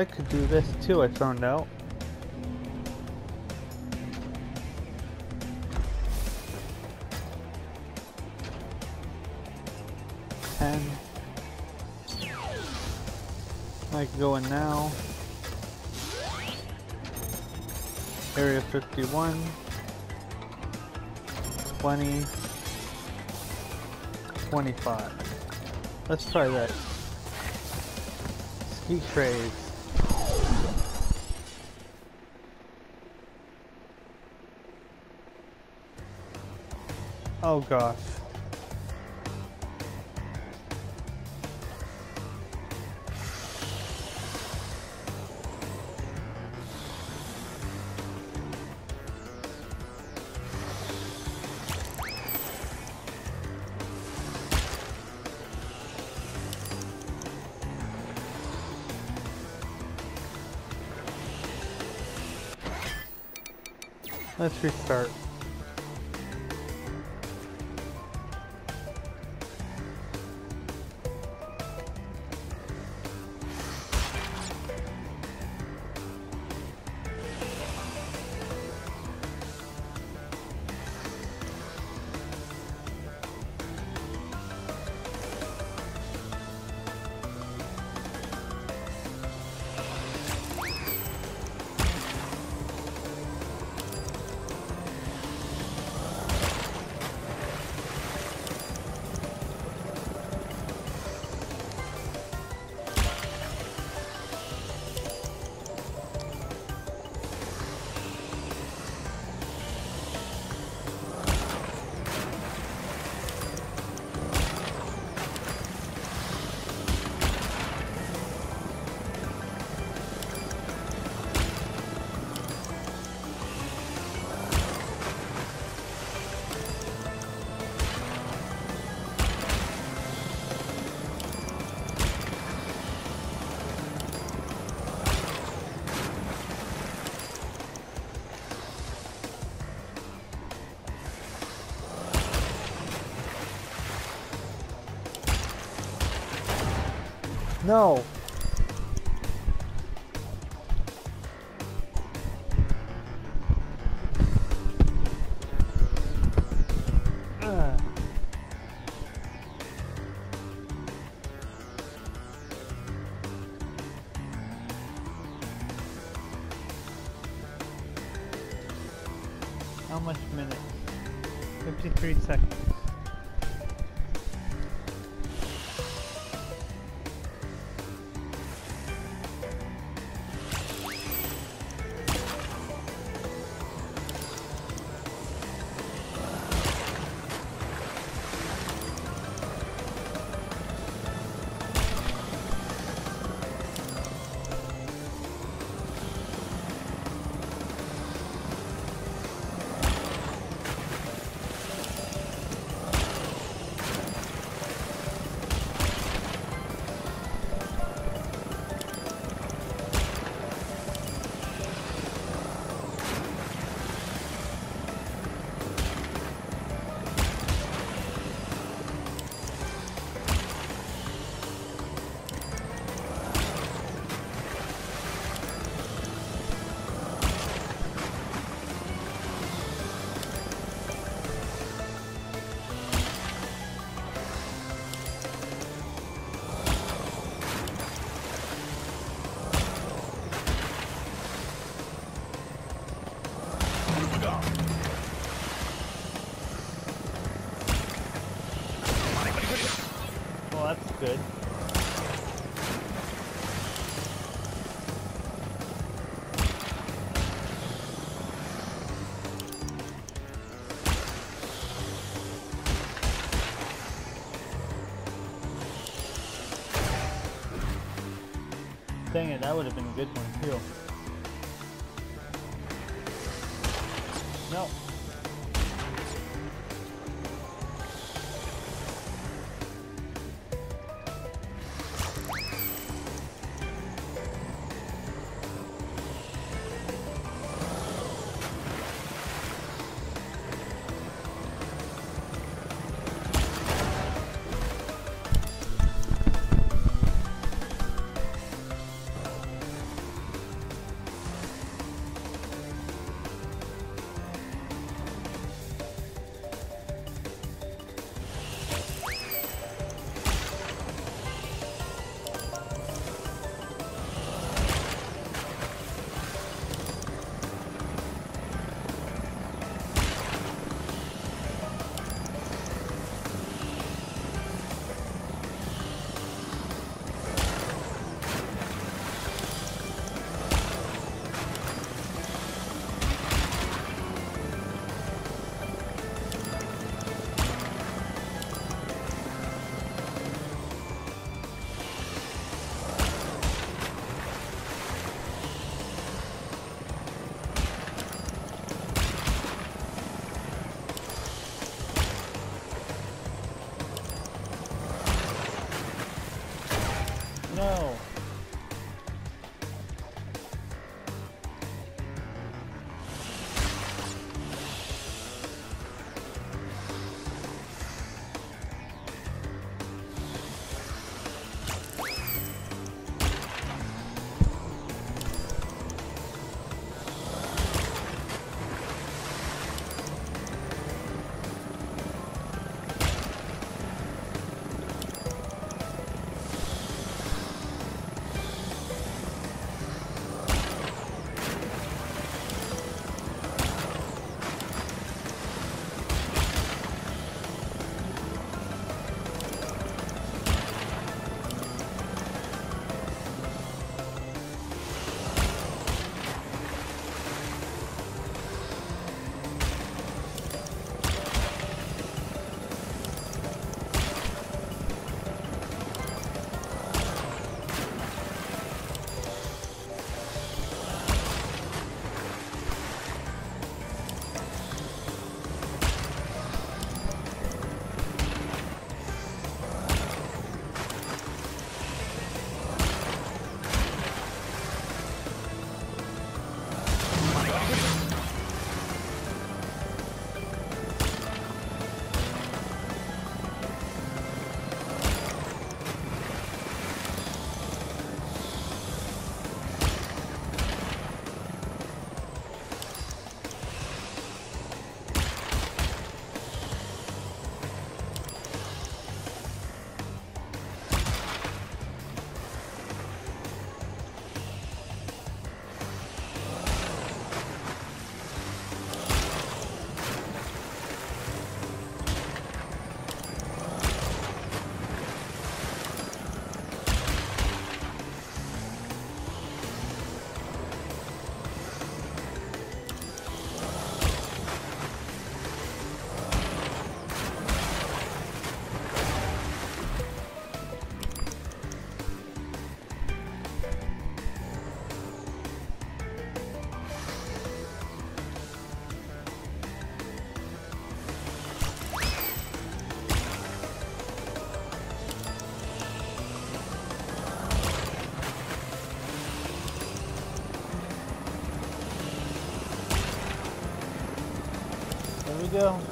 I could do this too, I found out. Ten. I can go in now. Area 51. 20. 25. Let's try that. Ski Crazed. Oh gosh. Let's restart. No. That would have been a good one too. There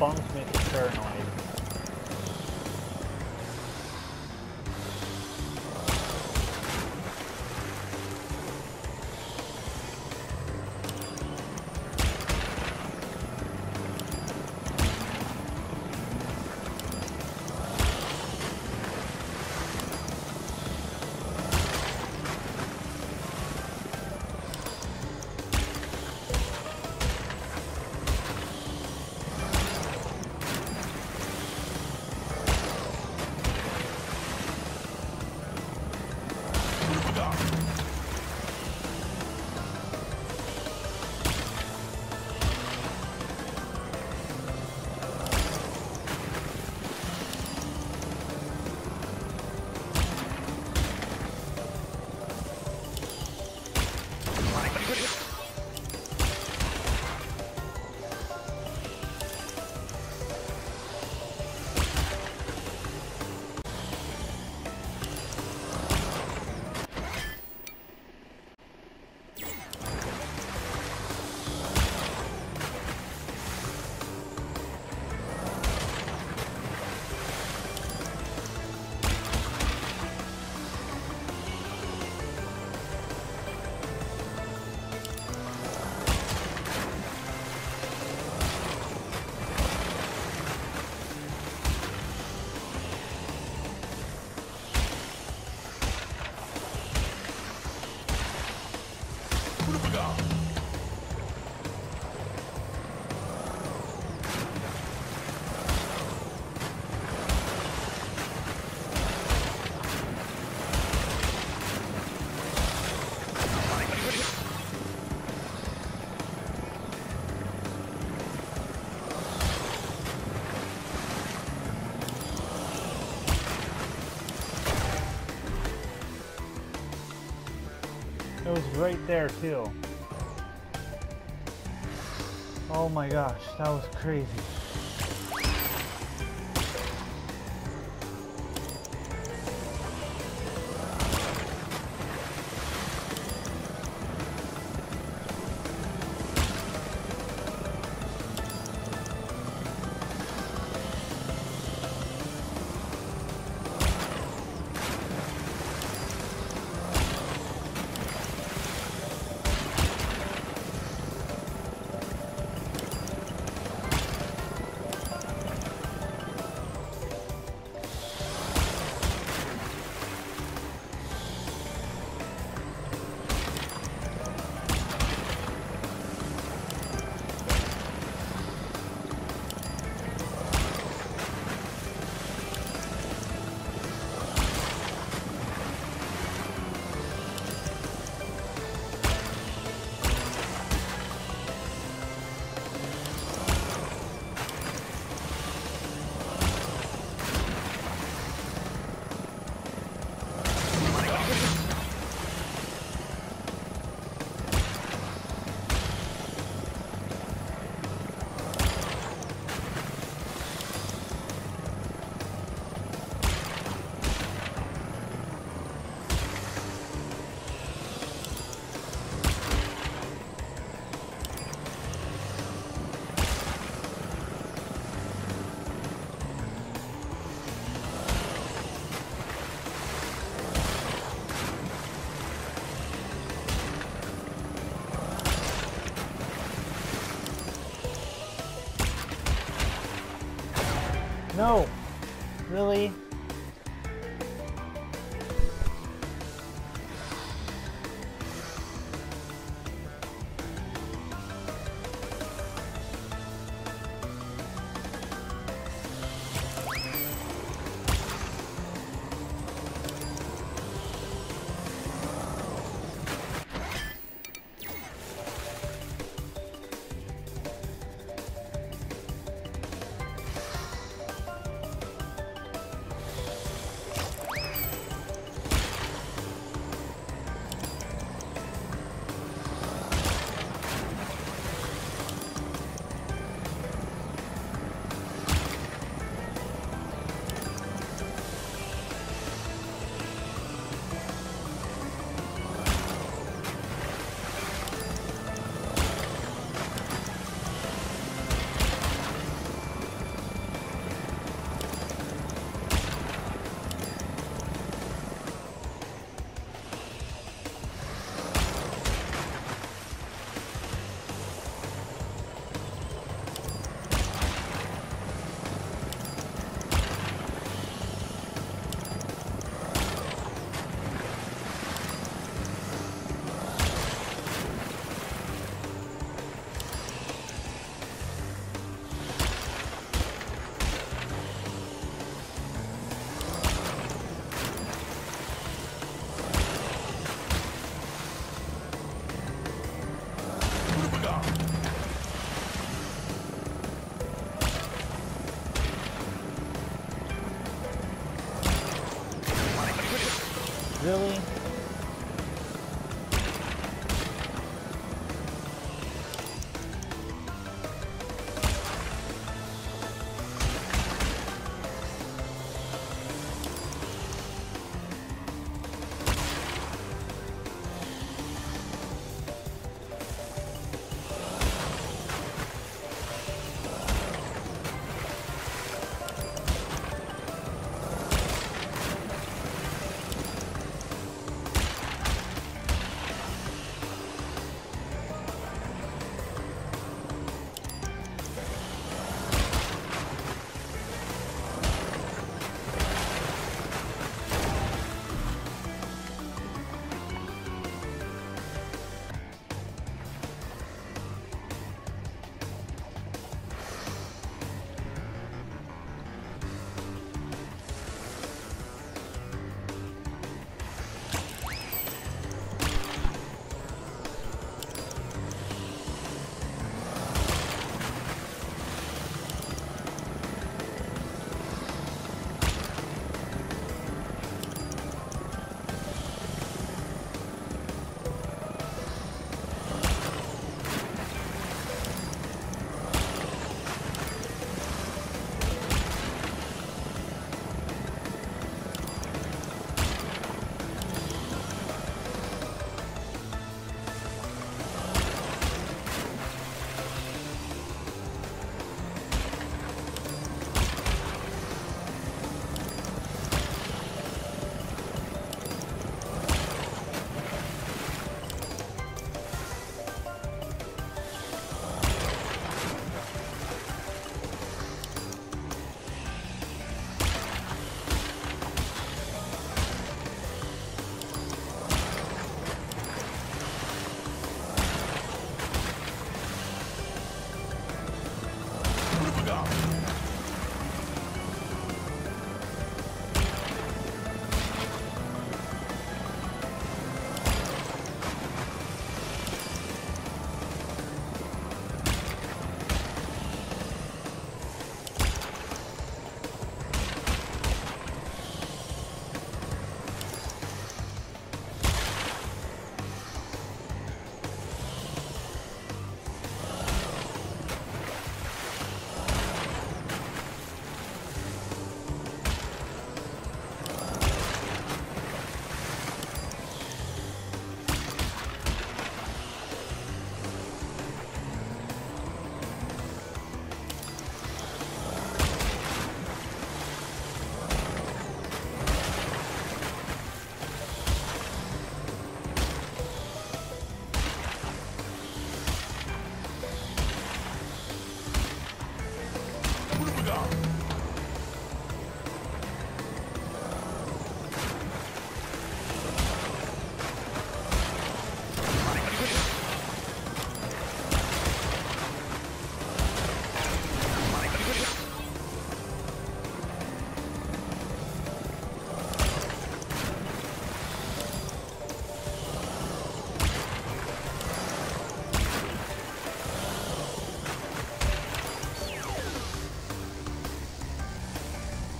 bumps me paranoid. Right there too. Oh my gosh, that was crazy. No! Really?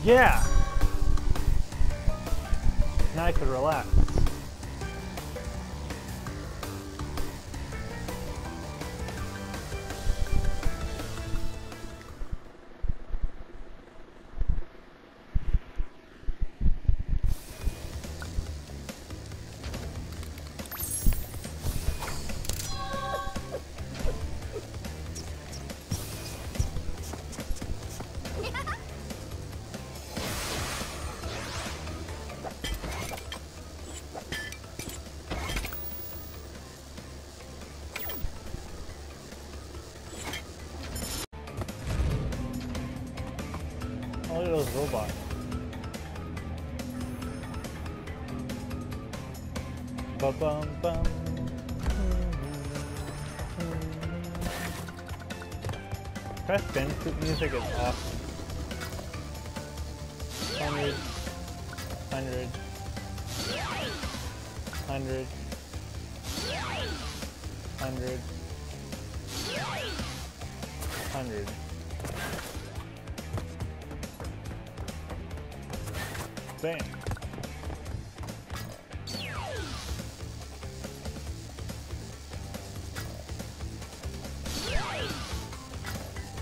Yeah. Now I could relax.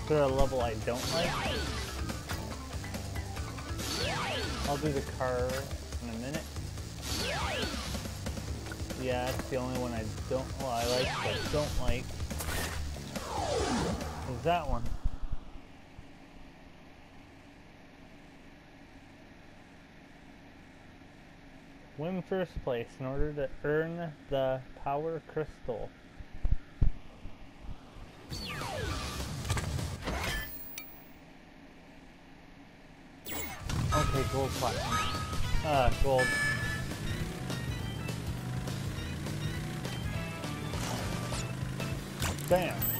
There a level I don't like? I'll do the car in a minute. Yeah, it's the only one I don't, well I like but don't like. Is that one. Win first place in order to earn the power crystal. Okay, gold platinum. Ah, gold. Bam.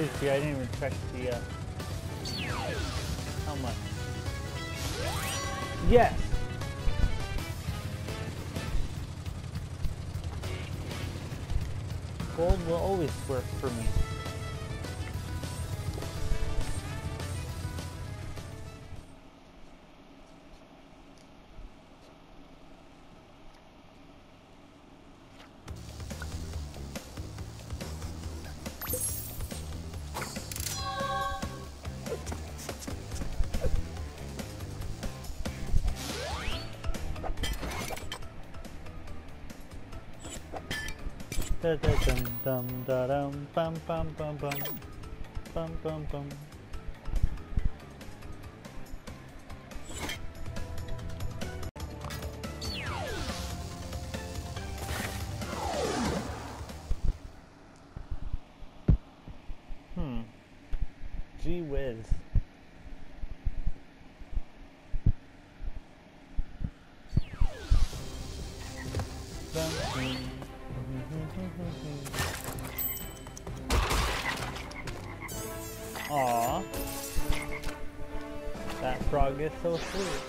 Please, see, I didn't even check the, uh, how much. Yes! Gold will always work for me. Da dum bum bum bum bum bum bum bum. Hmm. Gee whiz. Aw. That frog is so sweet.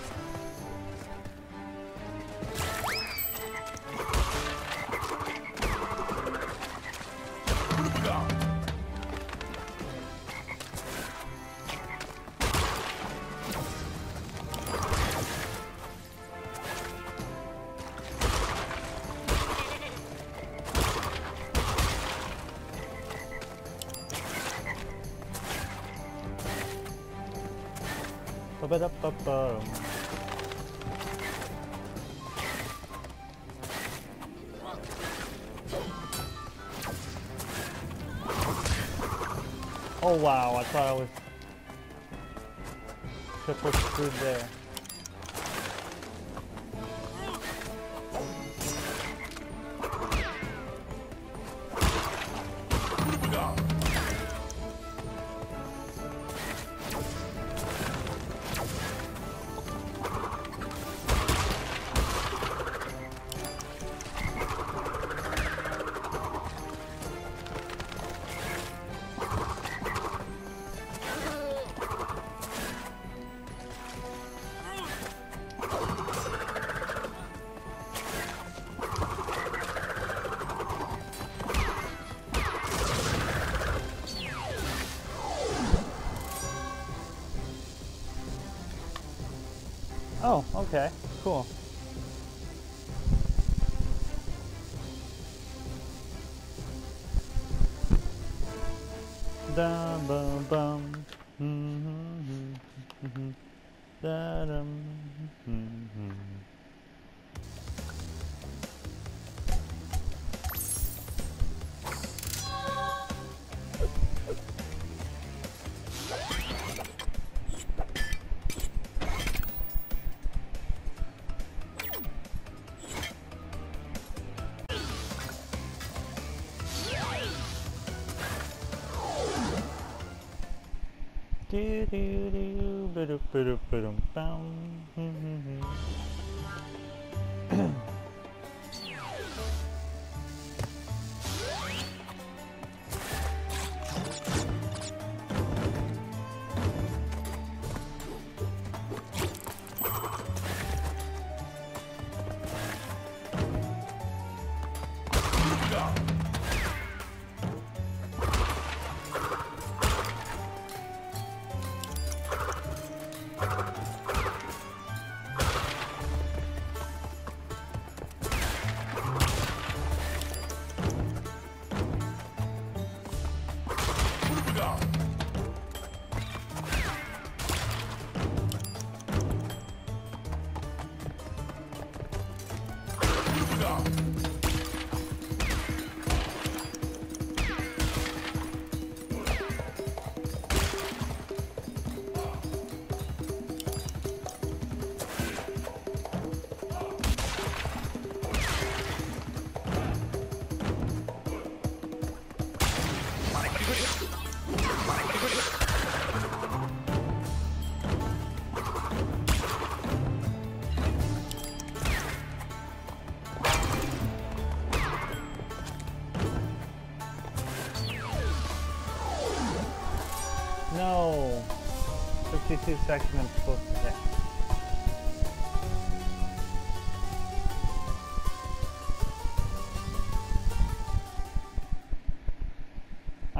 I was triple screwed there. Oh, okay, cool.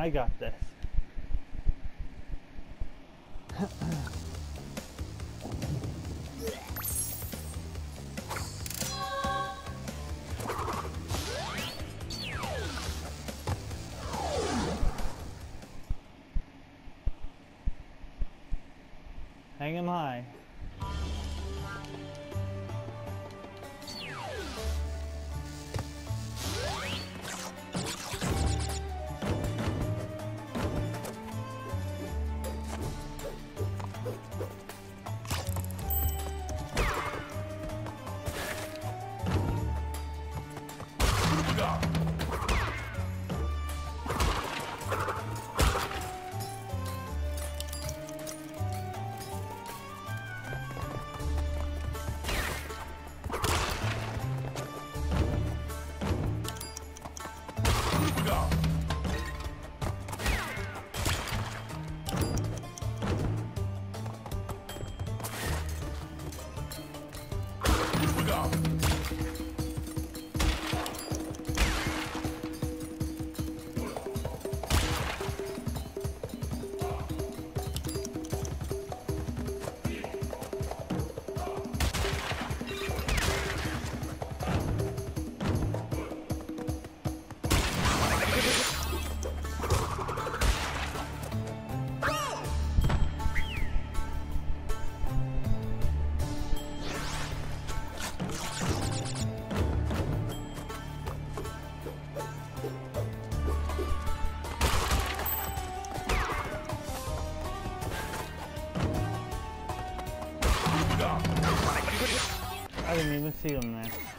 I got this. Hang Em High. See him there.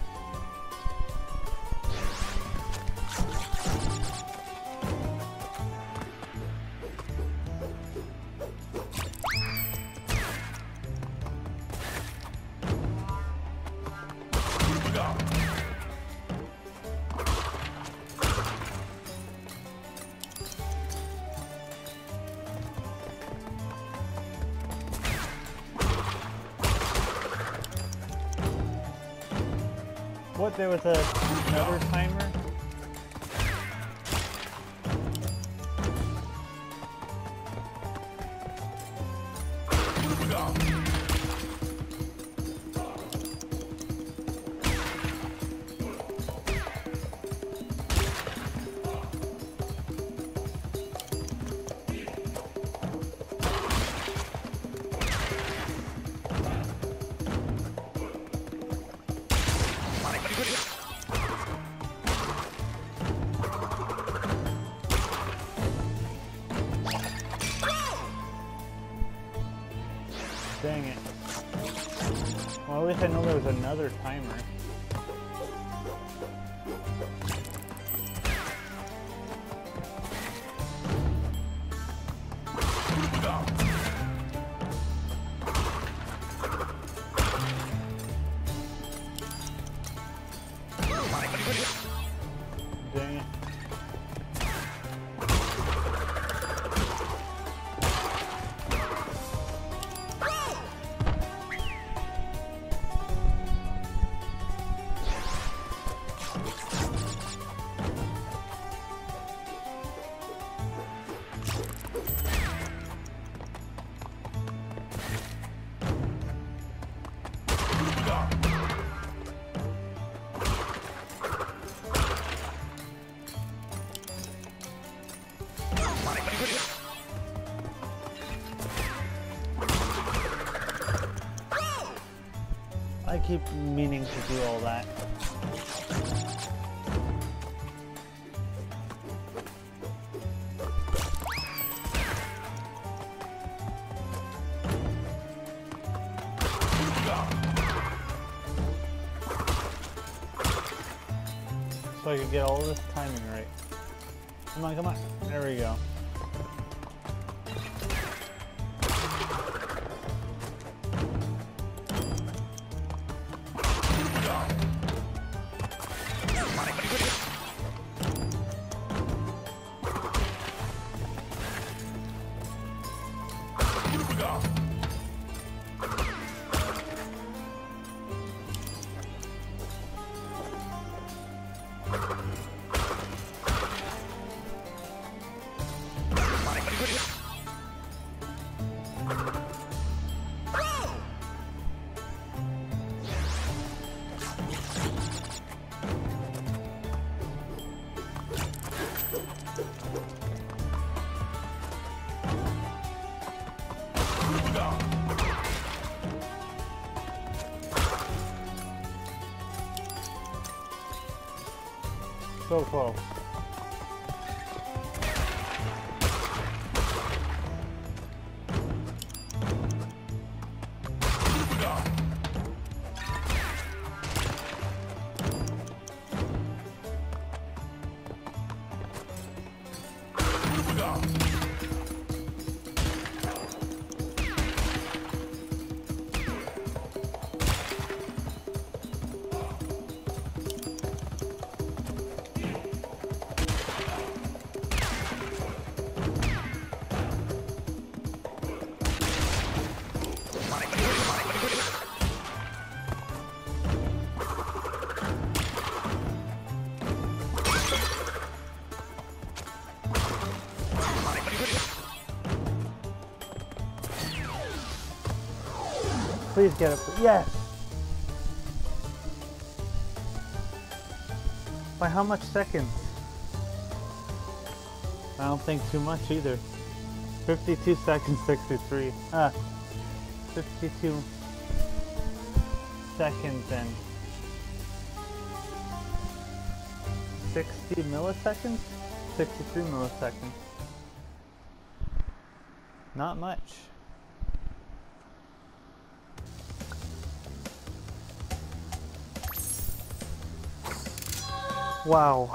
What, there was a, another timer? Dang it. Well, at least I know there was another timer. Get all this timing right. Come on, come on. There we go. Please get. Yes! By how much seconds? I don't think too much either. 52 seconds, 63. Ah, 52 seconds and 60 milliseconds? 63 milliseconds. Not much. Wow.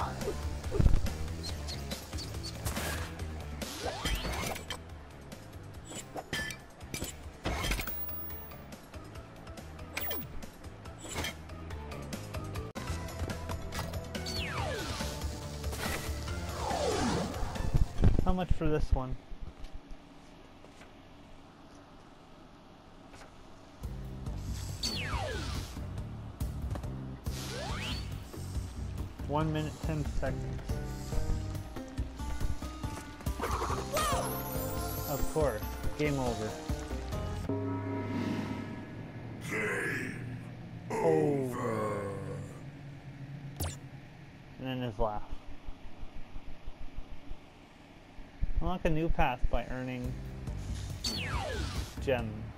How much for this one? One minute, ten seconds. Of course. Game over. Game Over. And then his laugh. Unlock a new path by earning gems.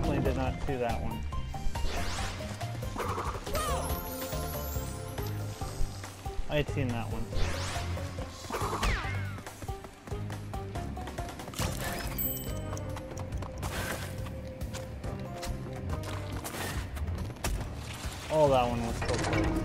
Definitely did not see that one. I had seen that one. Oh, that one was so close.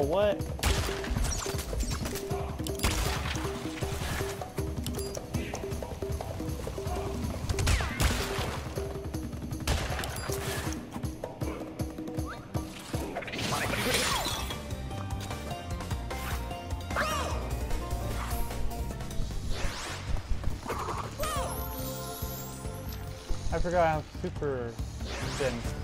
Oh, what? I forgot I'm super thin.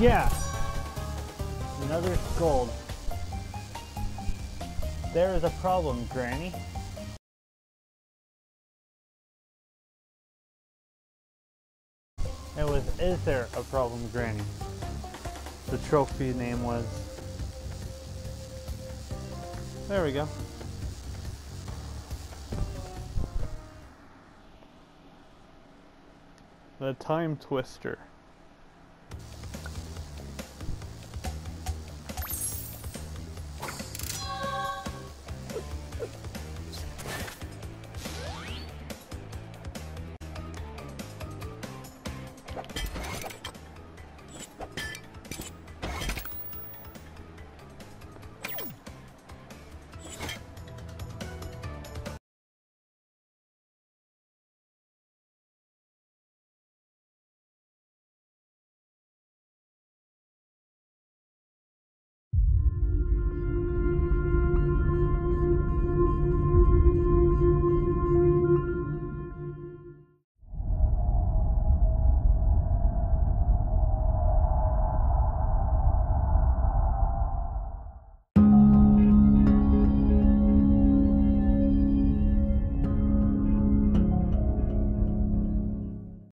Yeah. Another gold. There is a problem, Granny. It was, is there a problem, Granny? The trophy name was. There we go. The Time Twister.